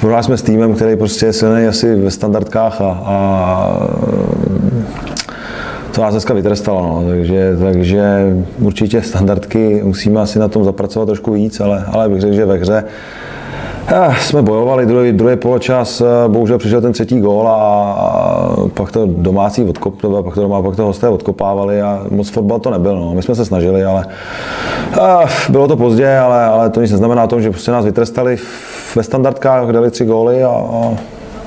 prohráli jsme s týmem, který prostě je silný asi ve standardkách a, a to nás dneska vytrestalo, no. takže, takže určitě standardky musíme asi na tom zapracovat trošku víc, ale, ale bych řekl, že ve hře jsme bojovali druhý, druhý poločas, eh, bohužel přišel ten třetí gól a, pak to domácí odkop, pak to doma, pak to hosté odkopávali a moc fotbal to nebyl. No. My jsme se snažili, ale eh, bylo to pozdě, ale, ale to nic neznamená tom, že prostě nás vytrestali ve standardkách, dali tři góly a, a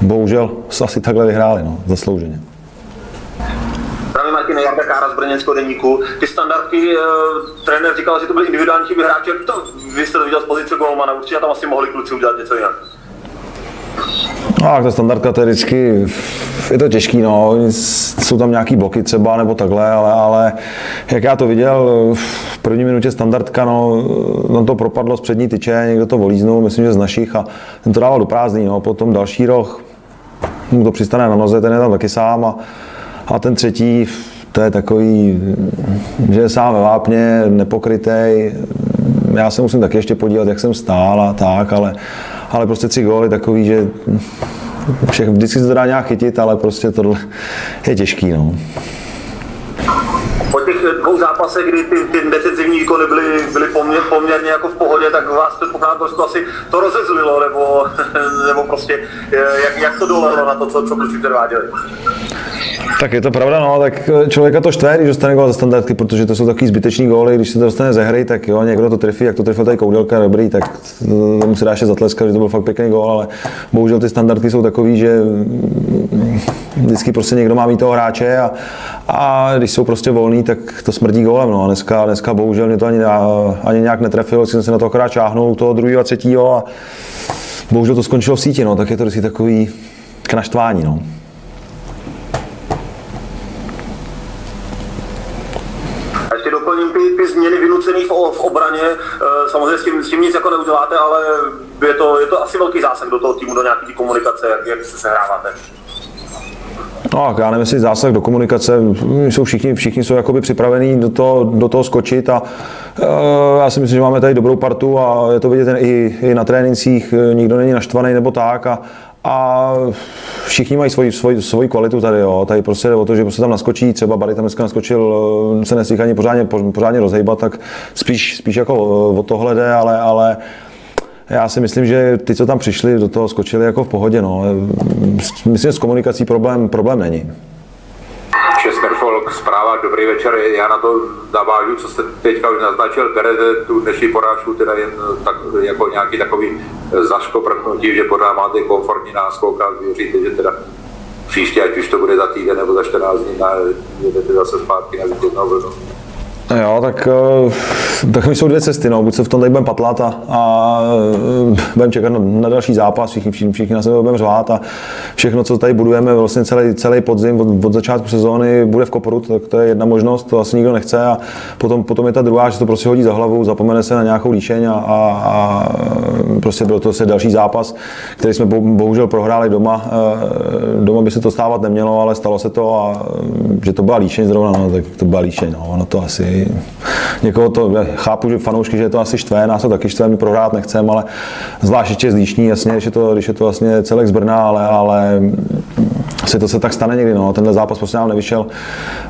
bohužel asi takhle vyhráli, no, zaslouženě. Martin Jarda Kára z brněnského deníku. Ty standardky, e, trenér říkal, že to byly individuální chyby hráči. Jak to vy jste to viděl z pozice golmana? Určitě tam asi mohli kluci udělat něco jinak. No, ta standardka to je vždycky, je to těžký, no. jsou tam nějaký bloky třeba nebo takhle, ale, ale jak já to viděl, v první minutě standardka, no, tam to propadlo z přední tyče, někdo to volíznul, myslím, že z našich a ten to dával do prázdný, no. potom další roh, mu to přistane na noze, ten je tam taky sám a, a ten třetí, to je takový, že je sám ve vápně, nepokrytej. Já se musím taky ještě podívat, jak jsem stál a tak, ale, ale prostě tři góly takový, že všech, vždycky se to dá nějak chytit, ale prostě tohle je těžký. No. Po těch dvou zápasech, kdy ty, ty defenzivní výkony byly, byly poměr, poměrně jako v pohodě, tak vás předpokládám trošku asi to rozezlilo, nebo, nebo prostě jak, jak to dolelo na to, co, co kluci předváděli? Tak je to pravda, no, tak eh, člověka to štve, když dostane gól za standardky, protože to jsou takový zbyteční góly, když se to dostane ze hry, tak jo, někdo to trefí, jak to trefil tady Koudelka, dobrý, tak tomu se dá ještě zatleskat, že to byl fakt pěkný gól, ale bohužel ty standardky jsou takový, že mm, vždycky prostě někdo má mít toho hráče a, a když jsou prostě volný, tak to smrdí gólem, no, a dneska, dneska bohužel mě to ani, ani nějak netrefilo, jsem se na to akorát čáhnul, toho druhého a třetího a bohužel to skončilo v síti, no, tak je to vždycky takový k naštvání, no. Ty, ty změny vynucené v, v obraně, eh, samozřejmě s tím, s tím nic jako neuděláte, ale je to, je to asi velký zásah do toho týmu, do nějaké komunikace, jak, jak se sehráváte. No, já nevím, jestli zásah do komunikace, jsou všichni, všichni jsou jakoby připravení do toho, do toho skočit a uh, já si myslím, že máme tady dobrou partu a je to vidět i, i na trénincích, nikdo není naštvaný nebo tak a, a všichni mají svoji, svoji, svoji kvalitu tady, jo. Tady prostě jde o to, že prostě tam naskočí, třeba Barry tam dneska naskočil, eh, se nestihl ani pořádně, pořádně rozhejbat, tak spíš, spíš jako eh, o tohle jde, ale, ale já si myslím, že ty, co tam přišli, do toho skočili jako v pohodě. No. Myslím, že s komunikací problém, problém není. Českerfolk, zpráva, dobrý večer. Já na to navážu, co jste teďka už naznačil. Berete tu dnešní porážku teda jen tak, jako nějaký takový zaškoprknutí, že pořád máte komfortní náskok a věříte, že teda příště, ať už to bude za týden nebo za 14 dní, jedete zase zpátky na vítěznou vlnu. Jo, tak, eh, tak jsou dvě cesty. No. Buď se v tom tady budeme patlat a, a eh, budeme čekat na, na, další zápas, všichni, všichni, všichni na sebe budeme řvát a všechno, co tady budujeme, vlastně celý, celý podzim od, od začátku sezóny bude v koporu, tak to je jedna možnost, to asi nikdo nechce a potom, potom je ta druhá, že to prostě hodí za hlavu, zapomene se na nějakou líšeň a, a, a prostě byl to se další zápas, který jsme bohužel prohráli doma. Eh, doma by se to stávat nemělo, ale stalo se to a že to byla líšeň zrovna, no, tak to byla líšeň, no, ono to asi někoho to, chápu, že fanoušky, že je to asi štve, nás to taky štve, my prohrát nechceme, ale zvlášť ještě zdíšní, jasně, když je to, když je to vlastně celek z Brna, ale, ale asi to se tak stane někdy, no. tenhle zápas prostě nám nevyšel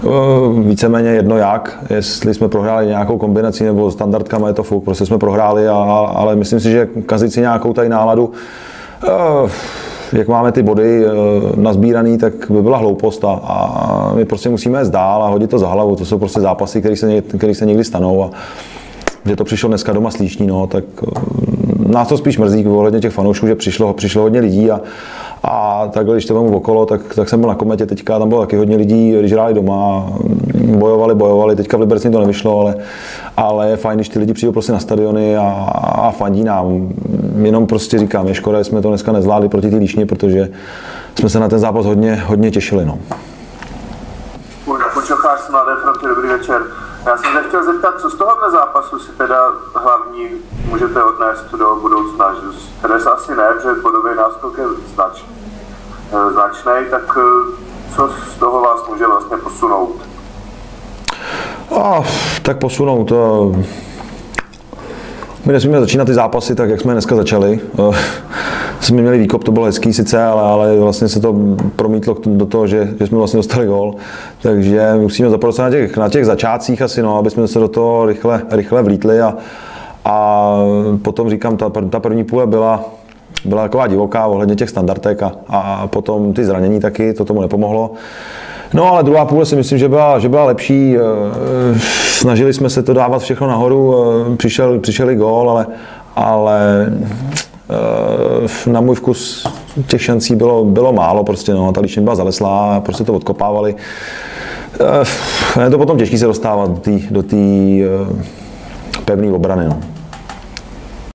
uh, víceméně jedno jak, jestli jsme prohráli nějakou kombinací nebo standardkama, je to fuk, prostě jsme prohráli, a, ale myslím si, že kazit si nějakou tady náladu, uh, jak máme ty body eh, nazbíraný, tak by byla hloupost a, a my prostě musíme jít dál a hodit to za hlavu. To jsou prostě zápasy, které se, které se někdy stanou a že to přišlo dneska doma slíšní, no, tak eh, nás to spíš mrzí ohledně těch fanoušků, že přišlo, přišlo hodně lidí a, a takhle, když to vemu okolo, tak, tak jsem byl na kometě teďka, tam bylo taky hodně lidí, když hráli doma, bojovali, bojovali, teďka v Liberci to nevyšlo, ale, ale je fajn, když ty lidi přijdou prostě na stadiony a, a fandí nám. Jenom prostě říkám, je škoda, jsme to dneska nezvládli proti té líšně, protože jsme se na ten zápas hodně, hodně těšili. No. Počochář z Mladé fronty, dobrý večer. Já jsem se chtěl zeptat, co z tohohle zápasu si teda hlavní můžete odnést do budoucna? Dnes asi ne, že bodový náskok je znač, eh, značný, tak eh, co z toho vás může vlastně posunout? A, tak posunout. To... My nesmíme začínat ty zápasy tak, jak jsme dneska začali. jsme měli výkop, to bylo hezký sice, ale, ale vlastně se to promítlo do toho, že, že jsme vlastně dostali gol. Takže musíme zapracovat na těch, na těch začátcích asi, no, aby jsme se do toho rychle, rychle vlítli a, a potom říkám, ta, ta první půle byla, byla taková divoká ohledně těch standardek a, a potom ty zranění taky, to tomu nepomohlo. No ale druhá půle si myslím, že byla, že byla lepší. Eh, snažili jsme se to dávat všechno nahoru, eh, přišel, přišel i gól, ale, ale eh, na můj vkus těch šancí bylo, bylo málo, prostě no, ta líšeň byla zaleslá prostě to odkopávali. Je to potom těžké se dostávat do té do pevné obrany. No.